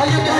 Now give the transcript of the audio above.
还有没